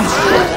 Peace.